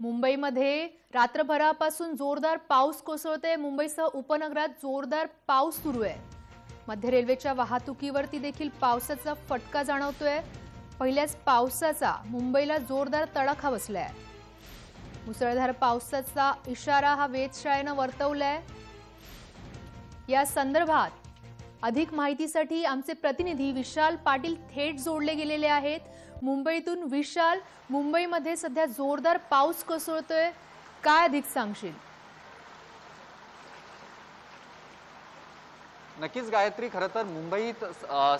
मुंबईमध्ये रात्रभरापासून जोरदार पाऊस कोसळतोय. मुंबईसह उपनगरात जोरदार पाऊस सुरू आहे. मध्य रेल्वेच्या वाहतुकीवरती देखील पावसाचा फटका जाणवतोय. पहिल्याच पावसाचा मुंबईला जोरदार तडाखा बसलाय. मुसळधार पावसाचा इशारा हा वेधशाळेनं वर्तवलाय. या संदर्भात अधिक माहितीसाठी आमचे प्रतिनिधी विशाल पाटील थेट जोडले गेलेले आहेत. मुंबईतून विशाल मुंबईमध्ये सध्या जोरदार पाऊस कोसळतोय. काय अधिक सांगशील? नक्कीच गायत्री खरं तर मुंबईत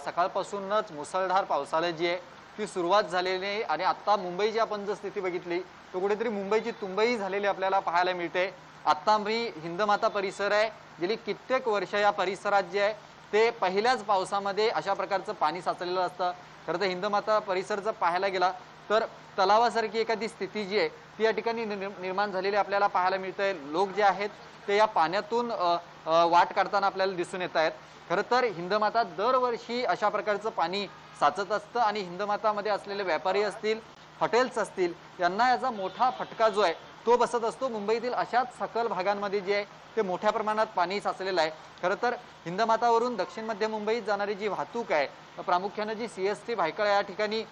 सकाळपासूनच मुसळधार पावसाला जी आहे ती सुरुवात झालेली आहे. आणि आता मुंबईची आपण जर स्थिती बघितली तर कुठेतरी मुंबईची तुंबई झालेली आपल्याला पाहायला मिळते. आता मी हिंदमाता परिसर आहे गेली कित्येक वर्ष या परिसरात जे आहे ते पहिल्याच पावसामध्ये अशा प्रकारचं पाणी साचलेलं असतं. खरं तर हिंदमाता परिसर जर पाहायला गेला तर तलावासारखी एखादी स्थिती जी आहे ती या ठिकाणी निर्माण झालेली आपल्याला पाहायला मिळते लोक जे आहेत ते या पाण्यातून वाट काढताना आपल्याला दिसून येत आहेत. खरं तर हिंदमाता दरवर्षी अशा प्रकारचं पाणी साचत असतं आणि हिंदमातामध्ये असलेले व्यापारी असतील हॉटेल्स असतील यांना याचा मोठा फटका जो आहे तो बसत असतो. मुंबईतील अशाच सकल भागांमध्ये जे आहे ते मोठ्या प्रमाणात पाणी साचलेलं आहे. खरं तर हिंदमातावरून दक्षिण मध्य मुंबईत जाणारी जी वाहतूक आहे प्रामुख्यानं G C S T Byculla या ठिकाणी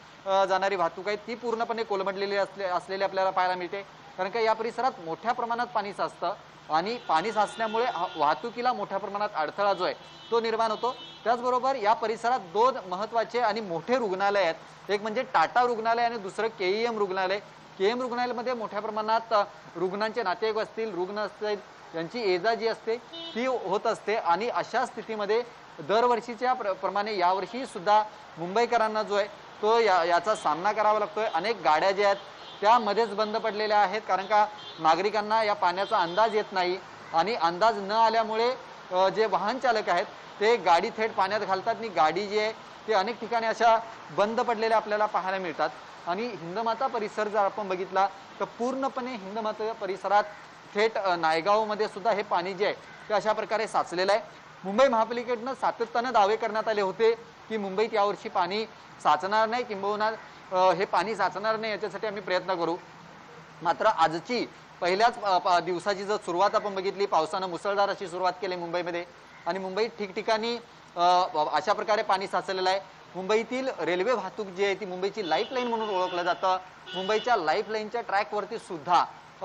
जाणारी वाहतूक आहे ती पूर्णपणे कोलमडलेली असले असलेली आपल्याला पाहायला मिळते. कारण का या परिसरात मोठ्या प्रमाणात पाणी साचतं आणि पाणी साचल्यामुळे हा- वाहतुकीला मोठ्या प्रमाणात अडथळा जो आहे तो निर्माण होतो. त्याचबरोबर या परिसरात दोन महत्त्वाचे आणि मोठे रुग्णालय आहेत. एक म्हणजे टाटा रुग्णालय आणि दुसरं के ई एम रुग्णालय. के एम रुग्णालयामध्ये मोठ्या प्रमाणात रुग्णांचे नातेवाईक असतील रुग्ण असतील यांची एजा जी असते ती होत असते. आणि अशा स्थितीमध्ये दरवर्षीच्या प्र- प्रमाणे यावर्षी सुद्धा मुंबईकरांना जो आहे तो या याचा सामना करावा लागतोय. अनेक गाड्या ज्या आहेत त्यामध्येच बंद पडलेल्या आहेत. कारण का नागरिकांना या पाण्याचा अंदाज येत नाही. आणि अंदाज न आल्यामुळे जे वाहन चालक आहेत ते गाडी थेट पाण्यात घालतात. आणि गाडी जी आहे ते अनेक ठिकाणी अशा बंद पडलेल्या आपल्याला पाहायला मिळतात. आणि हिंदमाता परिसर जर आपण बघितला तर पूर्णपणे हिंदमाता परिसरात थेट नायगावमध्ये सुद्धा हे पाणी जे आहे ते अशा प्रकारे साचलेलं आहे. मुंबई महापालिकेकडनं सातत्यानं दावे करण्यात आले होते की मुंबईत यावर्षी पाणी साचणार नाही किंबहुना हे पाणी साचणार नाही याच्यासाठी आम्ही प्रयत्न करू. मात्र आजची पहिल्याच दिवसाची जर सुरुवात आपण बघितली पावसानं मुसळधार अशी सुरुवात केली मुंबईमध्ये. आणि मुंबईत ठिकठिकाणी अशा प्रकारे पाणी साचलेलं आहे. मुंबईतील रेल्वे वाहतूक जी आहे ती मुंबईची लाईफलाईन म्हणून ओळखलं जातं. मुंबईच्या लाईफलाईनच्या ट्रॅकवरती सुद्धा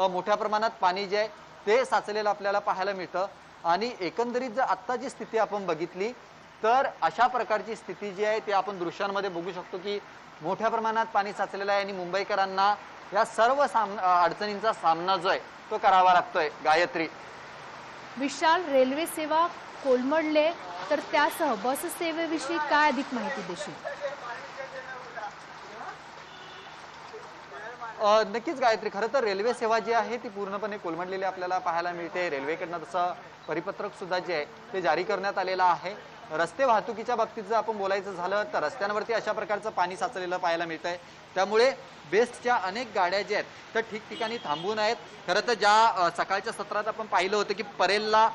मोठ्या प्रमाणात पाणी जे आहे ते साचलेलं आपल्याला पाहायला मिळतं. आणि एकंदरीत जर आत्ता जी स्थिती आपण बघितली तर अशा प्रकारची स्थिती जी आहे ती आपण दृश्यांमध्ये बघू शकतो की मोठ्या प्रमाणात पाणी साचलेलं आहे आणि मुंबईकरांना या सर्व साम अडचणींचा सामना जो आहे तो करावा लागतोय. गायत्री. विशाल रेल्वे सेवा कोलमडले तर त्यासह बससेवेविषयी काय अधिक माहिती देशील? नक्कीच गायत्री. खरं तर रेल्वे सेवा जी आहे ती पूर्णपणे कोलमडलेली आपल्याला पाहायला मिळते. रेल्वेकडनं तसं परिपत्रक सुद्धा जे आहे ते जारी करण्यात आलेलं आहे. रस्ते वाहतुकीच्या बाबतीत जर आपण बोलायचं झालं तर रस्त्यांवरती अशा प्रकारचं पाणी साचलेलं पाहायला मिळतंय. त्यामुळे बेस्टच्या अनेक गाड्या ज्या आहेत त्या ठिकठिकाणी थांबून आहेत. खरं तर ज्या सकाळच्या सत्रात आपण पाहिलं होतं की परेलला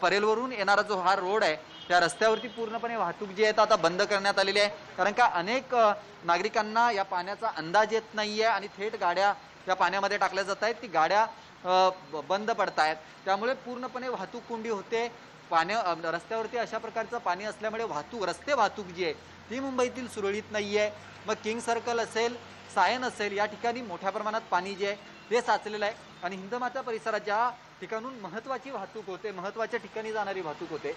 परेलवरून येणारा जो हा रोड आहे त्या रस्त्यावरती पूर्णपणे वाहतूक जी आहे आता बंद करण्यात आलेली आहे. कारण का अनेक नागरिकांना या पाण्याचा अंदाज येत नाही आहे आणि थेट गाड्या या पाण्यामध्ये टाकल्या जात आहेत. ती गाड्या बंद पडतायत. त्यामुळे पूर्णपणे वाहतूक कोंडी होते. पाण्या रस्त्यावरती अशा प्रकारचं पाणी असल्यामुळे वाहतूक रस्ते वाहतूक जी आहे ती मुंबईतील सुरळीत नाही आहे. मग किंग सर्कल असेल सायन असेल या ठिकाणी मोठ्या प्रमाणात पाणी जे आहे ते साचलेलं आहे. आणि हिंदमाता परिसरात ज्या ठिकाणून महत्त्वाची वाहतूक होते महत्त्वाच्या ठिकाणी जाणारी वाहतूक होते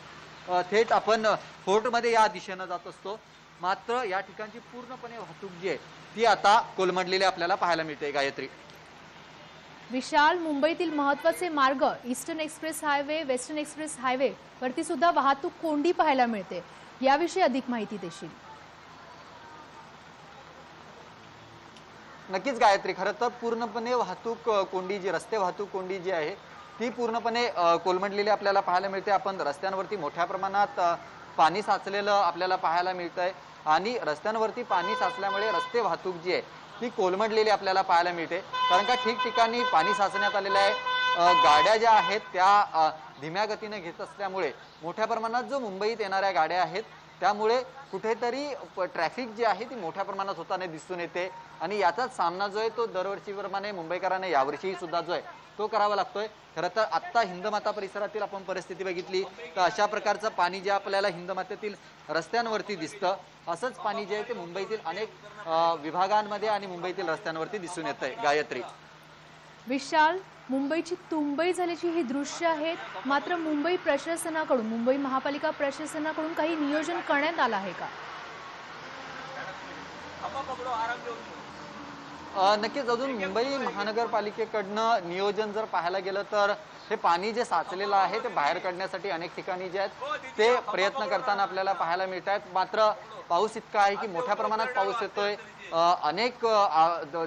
थेट आपण फोर्टमध्ये या दिशेनं जात असतो. मात्र या ठिकाणची पूर्णपणे वाहतूक जी आहे ती आता कोलमडलेली आपल्याला पाहायला मिळते गायत्री. विशाल मुंबईतील महत्त्वाचे मार्ग eastern express highway western express highway वरती सुद्धा वाहतूक कोंडी पाहायला मिळते. याविषयी अधिक माहिती देशील. नक्कीच गायत्री खरं तर पूर्णपणे वाहतूक कोंडी जी रस्ते वाहतूक कोंडी जी आहे ती पूर्णपणे कोलमडलेली आपल्याला पाहायला मिळते. आपण रस्त्यांवरती मोठ्या प्रमाणात पाणी साचलेलं आपल्याला पाहायला मिळतंय आणि रस्त्यांवरती पाणी साचल्यामुळे रस्ते वाहतूक जी आहे ती कोलमडलेली आपल्याला पाहायला मिळते. कारण का ठिकठिकाणी पाणी साचण्यात आलेलं आहे. गाड्या ज्या आहेत त्या धीम्या गतीने घेत असल्यामुळे मोठ्या प्रमाणात जो मुंबईत येणाऱ्या गाड्या आहेत त्यामुळे कुठेतरी ट्रॅफिक जी आहे ती मोठ्या प्रमाणात होताना दिसून येते. आणि याचाच सामना जो आहे तो दरवर्षीप्रमाणे मुंबईकरांना यावर्षीही सुद्धा जो आहे तो करावा लागतोय. खरं तर आत्ता हिंदमाता परिसरातील आपण परिस्थिती बघितली तर अशा प्रकारचं पाणी जे आपल्याला हिंदमातेतील रस्त्यांवरती दिसतं असंच पाणी जे आहे ते मुंबईतील अनेक विभागांमध्ये आणि मुंबईतील रस्त्यांवरती दिसून येत आहे गायत्री. विशाल मुंबईची तुंबई झाल्याची ही दृश्य आहेत मात्र मुंबई प्रशासनाकडून मुंबई महापालिका प्रशासनाकडून काही नियोजन करण्यात आलं आहे का? नक्कीच अजून मुंबई महानगरपालिकेकडनं नियोजन जर पाहायला गेलं तर हे पाणी जे साचलेलं आहे ते बाहेर काढण्यासाठी अनेक ठिकाणी जे आहेत ते प्रयत्न करताना आपल्याला पाहायला मिळत आहेत मात्र पाऊस इतका आहे की मोठ्या प्रमाणात पाऊस येतोय. अनेक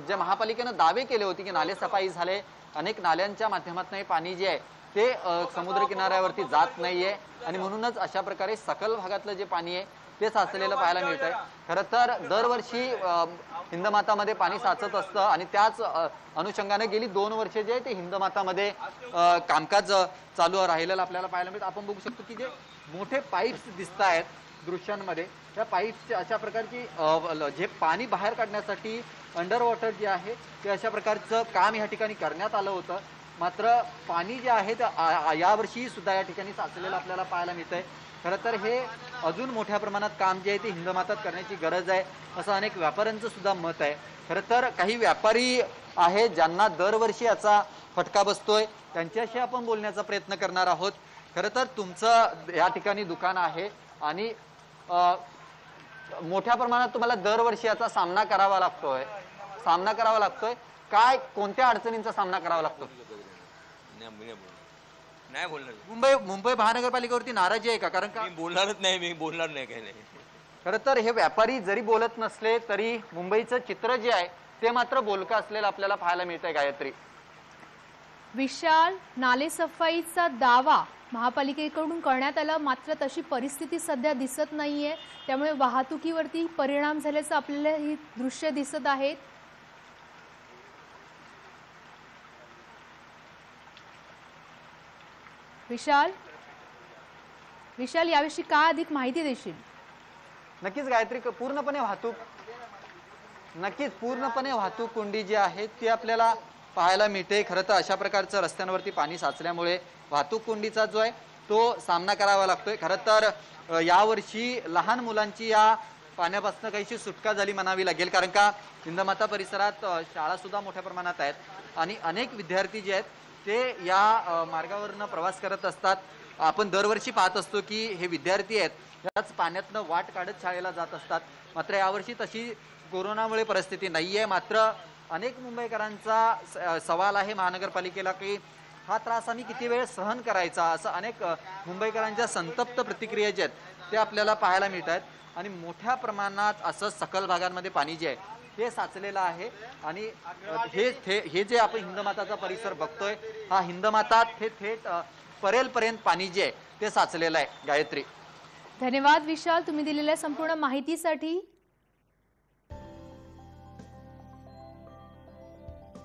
जे महापालिकेनं दावे केले होते की नाले सफाई झाले. अनेक नाल्यांच्या माध्यमातून हे पाणी जे आहे ते समुद्र किनाऱ्यावरती जात नाहीये. आणि म्हणूनच अशा प्रकारे सकल भागातलं जे पाणी आहे ते साचलेलं पाहायला मिळत आहे खरं तर दरवर्षी हिंदमातामध्ये पाणी साचत असतं आणि त्याच अनुषंगाने गेली दोन वर्षे जे ते हिंदमातामध्ये कामकाज चालू राहिलेलं आपल्याला पाहायला मिळतं. आपण बघू शकतो की जे मोठे पाईप्स दिसत आहेत दृश्यांमध्ये त्या पाईप्सचे अशा प्रकारची जे पाणी बाहेर काढण्यासाठी अंडर वॉटर जे आहे ते अशा प्रकारचं काम या ठिकाणी करण्यात आलं होतं. मात्र पाणी जे आहे ते यावर्षी सुद्धा या ठिकाणी साचलेलं आपल्याला पाहायला मिळतंय. खरं तर हे अजून मोठ्या प्रमाणात काम जे आहे ते हिंदमातात करण्याची गरज आहे असं अनेक व्यापाऱ्यांचं सुद्धा मत आहे. खरं तर काही व्यापारी आहेत ज्यांना दरवर्षी याचा फटका बसतोय त्यांच्याशी आपण बोलण्याचा प्रयत्न करणार आहोत. खरं तर तुमचं या ठिकाणी दुकान आहे आणि मोठ्या प्रमाणात तुम्हाला दरवर्षी याचा सामना करावा लागतोय. सामना करावा लागतोय. काय कोणत्या अडचणींचा सामना करावा लागतो? नाही मी नाही बोलणार. नाही बोलणार मुंबई मुंबई महानगरपालिकेवरती नाराजी आहे का? कारण का? मी बोलणारच नाही मी बोलणार नाही काही नाही. खरं तर हे व्यापारी जरी बोलत नसले तरी मुंबईचं चित्र जे आहे ते मात्र बोलकं असलेलं आपल्याला पाहायला मिळतंय गायत्री. विशाल नाले सफाईचा दावा महापालिकेकडून करण्यात आला मात्र तशी परिस्थिती सध्या दिसत नाहीये. त्यामुळे वाहतुकीवरती परिणाम झाल्याचं आपल्याला ही दृश्य दिसत आहेत विशाल? विशाल याविषयी का अधिक माहिती देशील? नक्कीच गायत्री क- पूर्णपणे वाहतूक नक्कीच पूर्णपणे वाहतूक कोंडी जी आहे ती आपल्याला पाहायला मिळते. खरं तर अशा प्रकारचं रस्त्यांवरती पाणी साचल्यामुळे वाहतूक कोंडीचा जो आहे तो सामना करावा लागतोय. खरं तर यावर्षी लहान मुलांची या पाण्यापासून काहीशी सुटका झाली म्हणावी लागेल. कारण का हिंदमाता परिसरात शाळासुद्धा शाळा सुद्धा मोठ्या प्रमाणात आहेत. आणि अनेक विद्यार्थी जे आहेत ते या मार्गावरनं प्रवास करत असतात आपण दरवर्षी पाहत असतो की हे विद्यार्थी आहेत याच पाण्यातनं वाट काढत शाळेला जात असतात. मात्र यावर्षी तशी कोरोनामुळे परिस्थिती नाही आहे मात्र अनेक मुंबईकरांचा स- सवाल आहे महानगरपालिकेला की हा त्रास आम्ही किती वेळ सहन करायचा? असं अनेक मुंबईकरांच्या संतप्त प्रतिक्रिया ज्या आहेत ते आपल्याला पाहायला मिळत आहेत आणि मोठ्या प्रमाणात असं सकल भागांमध्ये पाणी जे आहे हे साचलेलं आहे. आणि हे हे हे जे आपण हिंदमाताचा परिसर बघतोय हा हिंदमाता हे थेट परेलपर्यंत पाणी जे आहे ते साचलेलं आहे. गायत्री. धन्यवाद विशाल. तुम्ही दिलेल्या संपूर्ण माहितीसाठी.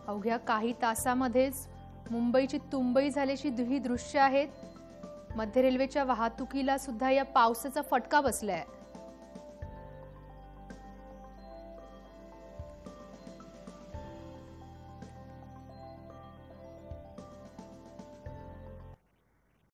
अवघ्या काही तासामध्येच मुंबईची तुंबई झाल्याची दुही दृश्य आहेत. मध्य रेल्वेच्या वाहतुकीला सुद्धा या पावसाचा फटका बसलाय.